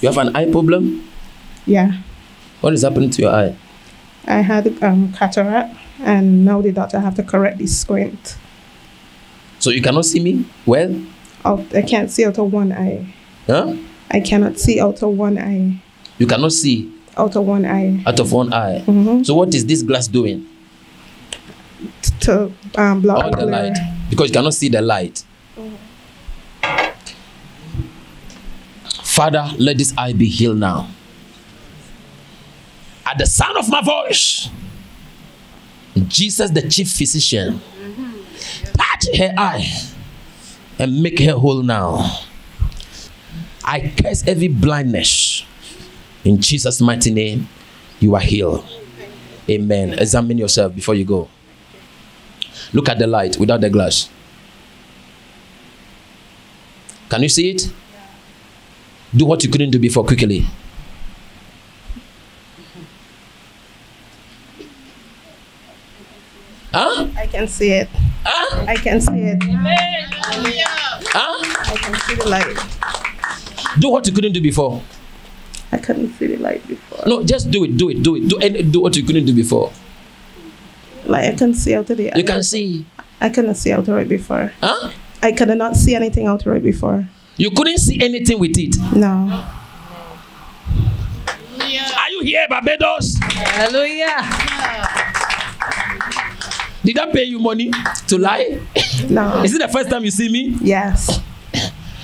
You have an eye problem? Yeah. What is happening to your eye? I had um, cataract, and now the doctor have to correct the squint. So you cannot see me well? Out, I can't see out of one eye. Huh? I cannot see out of one eye. You cannot see Out of one eye. out of one eye. Mhm. So what is this glass doing? To um, block All the the light. Because you cannot see the light. Father, let this eye be healed now. At the sound of my voice, Jesus, the chief physician, touch her eye and make her whole now. I curse every blindness. In Jesus' mighty name, you are healed. Amen. Examine yourself before you go. Look at the light without the glass. Can you see it? Do what you couldn't do before quickly. Huh? I can see it. Huh? I can see it. Amen. Huh? I can see the light. Do what you couldn't do before. I couldn't see the light before. No, just do it. Do it. Do it. Do any, do what you couldn't do before. Like I can see out of the eye. You can see. I couldn't see out of it before. Huh? I could not see anything out of it before. You couldn't see anything with it. No. Are you here, Barbados? Hallelujah. Did I pay you money to lie? No. Is it the first time you see me? Yes.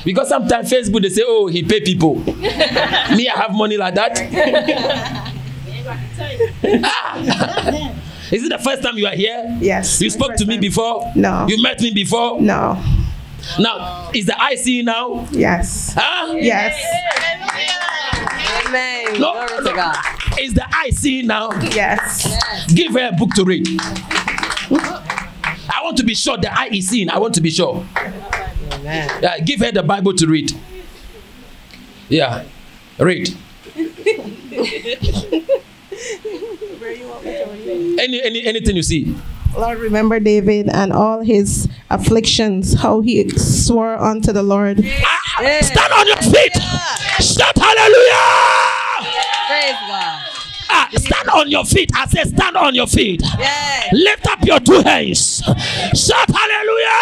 Because sometimes Facebook they say, oh, he pay people. me, I have money like that. Ah. Is it the first time you are here? Yes. You spoke to me before? No. You met me before? No. Now, is the eye seeing now? Yes. Huh? Yes. Amen. No, Glory no. to God. Is the eye seeing now? Yes. Give her a book to read. I want to be sure the eye is seeing. I want to be sure. Amen. Yeah, give her the Bible to read. Yeah, read. Any, any, anything you see. Lord, remember David and all his afflictions, how he swore unto the Lord. Ah, stand on your feet. Shout hallelujah. Praise God. Ah, stand on your feet. I say, stand on your feet. Yes. Lift up your two hands. Shout hallelujah.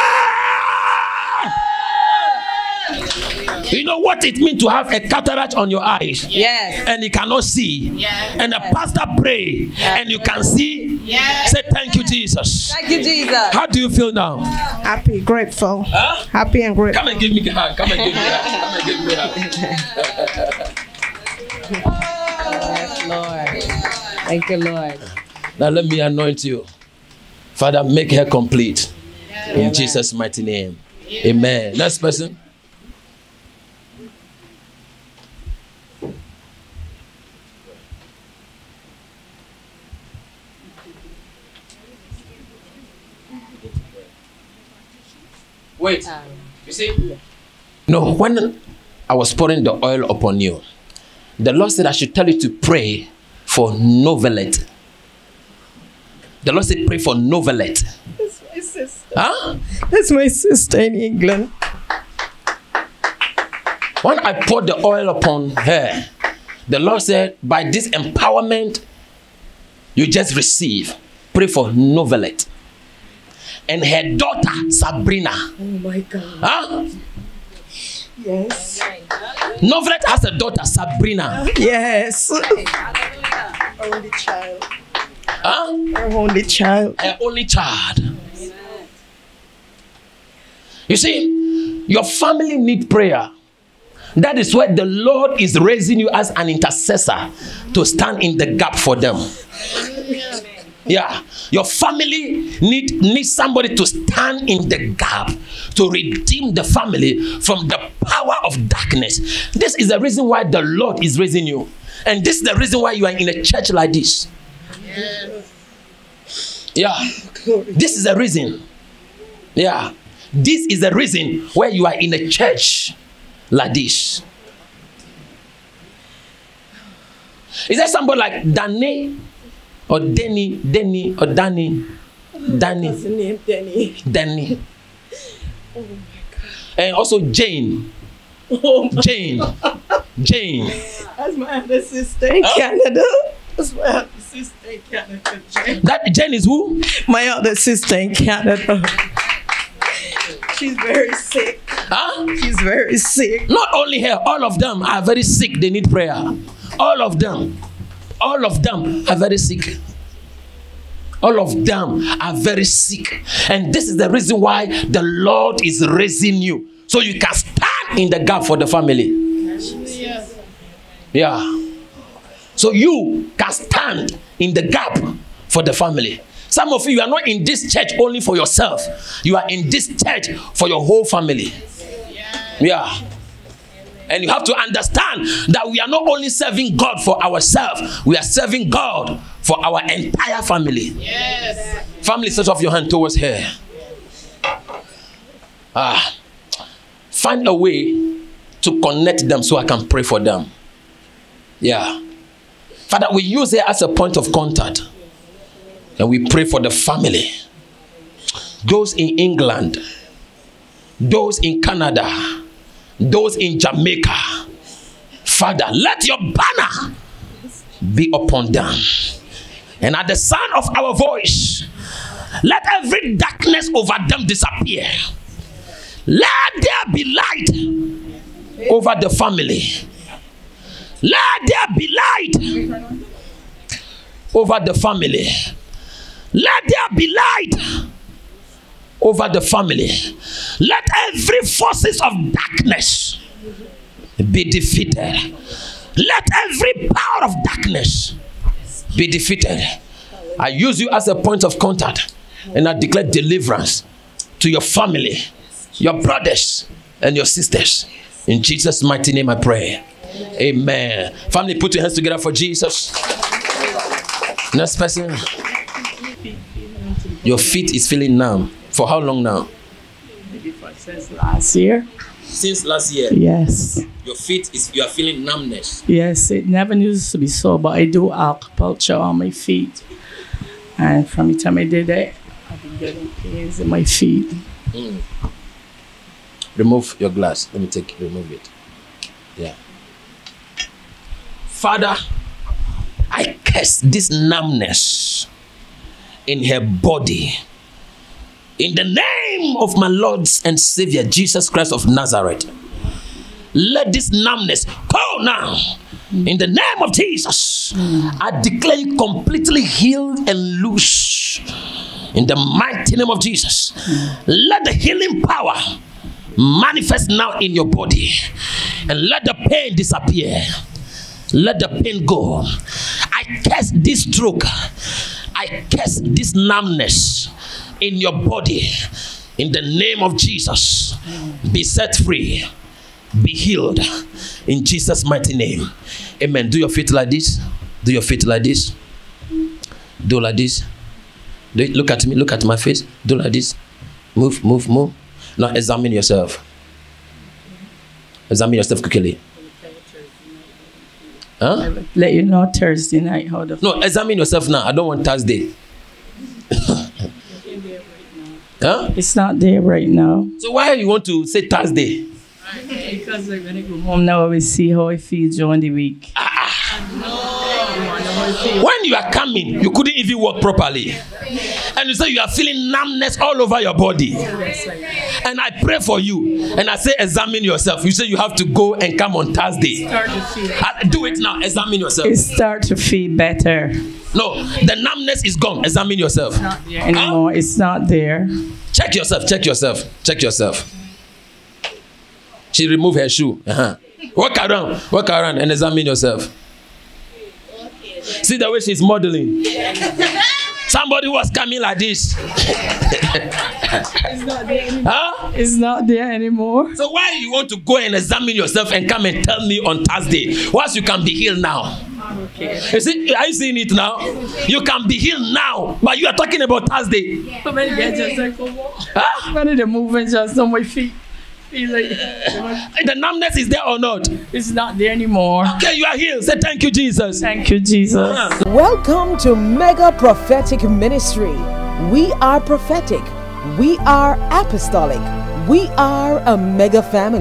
You know what it means to have a cataract on your eyes Yes. and you cannot see. Yes. And the pastor pray and you can see. Say thank you, Jesus. Thank you, Jesus. How do you feel now? Happy, grateful. Huh? Happy and grateful. Come and give me a hug. Come and give me a hug. Come and give me a hug. Yes, Lord. Thank you, Lord. Now let me anoint you. Father, make her complete. In Jesus' mighty name. Amen. Next person. Wait. Um, you see? No, when I was pouring the oil upon you, the Lord said I should tell you to pray for novelet. The Lord said pray for novelet. That's my sister. Huh? That's my sister in England. When I poured the oil upon her, the Lord said, by this empowerment you just receive, pray for novelet. And her daughter, Sabrina. Oh my God. Huh? Yes. Novelet has a daughter, Sabrina. Yes. Only child. Huh? Our only child. Her only child. You see, your family need prayer. That is why the Lord is raising you as an intercessor to stand in the gap for them. Yeah, your family need need somebody to stand in the gap to redeem the family from the power of darkness. This is the reason why the Lord is raising you, and this is the reason why you are in a church like this. Yeah, this is the reason. Yeah, this is the reason why you are in a church like this. Is there somebody like Danny Danny, What's the name? Denny. Danny. And also Jane. Oh Jane. Jane. That's my other sister in Canada. That's my other sister in Canada. Jen. That Jane is who? My other sister in Canada. She's very sick. Huh? She's very sick. Not only her, all of them are very sick. They need prayer. All of them. All of them are very sick. All of them are very sick. And this is the reason why the Lord is raising you. So you can stand in the gap for the family. Yeah. So you can stand in the gap for the family. Some of you, you are not in this church only for yourself, you are in this church for your whole family. Yeah. And you have to understand that we are not only serving God for ourselves, we are serving God for our entire family. Yes. Family, stretch off your hand towards her. Ah. Find a way to connect them so I can pray for them. Yeah. Father, we use her as a point of contact. And we pray for the family. Those in England, those in Canada, those in Jamaica. Father, let your banner be upon them. And at the sound of our voice, let every darkness over them disappear. Let there be light over the family. Let there be light over the family. Let there be light over the family. Let every forces of darkness be defeated. Let every power of darkness be defeated. I use you as a point of contact and I declare deliverance to your family, your brothers, and your sisters. In Jesus' mighty name, I pray. Amen. Family, put your hands together for Jesus. Next person. Your feet is feeling numb. For how long now? Maybe since last year. Since last year. Yes. Your feet is you are feeling numbness. Yes, it never used to be so, but I do acupuncture on my feet. And from the time I did it, I've been getting pains in my feet. Mm. Remove your glass. Let me take remove it. Yeah. Father, I curse this numbness in her body. In the name of my Lord and Savior Jesus Christ of Nazareth. Let this numbness go now. In the name of Jesus, I declare you completely healed and loose. In the mighty name of Jesus, let the healing power manifest now in your body and let the pain disappear. Let the pain go. I curse this stroke. I curse this numbness in your body. In the name of Jesus, be set free, be healed. In Jesus' mighty name. Amen. Do your feet like this. Do your feet like this. Do like this. Do it. Look at me. Look at my face. Do like this. Move, move, move. Now examine yourself. Examine yourself quickly. Huh? Let you know Thursday night how the No, examine yourself now. I don't want Thursday. Huh? it's not there right now. So why you want to say Thursday? Because I'm gonna go home now. We see how I feel during the week. Ah. When you are coming, you couldn't even walk properly. And you say you are feeling numbness all over your body. And I pray for you. And I say, examine yourself. You say you have to go and come on Thursday. Do it now. Examine yourself. It start to feel better. No, the numbness is gone. Examine yourself. Anymore, it's not there. Check yourself. Check yourself. Check yourself. She removed her shoe. Uh-huh. Walk around. Walk around and examine yourself. See the way she's modeling. Somebody was coming like this. huh? It's not there anymore. So why you want to go and examine yourself and come and tell me on Thursday? Once you can be healed now. You see, are you seeing it now? You can be healed now, but you are talking about Thursday. So many guys just like, Huh? when the movement just on my feet. Feel like The numbness is there or not? it's not there anymore. Okay, you are healed. Say thank you, Jesus. Thank you, Jesus. Huh. Welcome to Mega Prophetic Ministry. We are prophetic. We are apostolic. We are a mega family.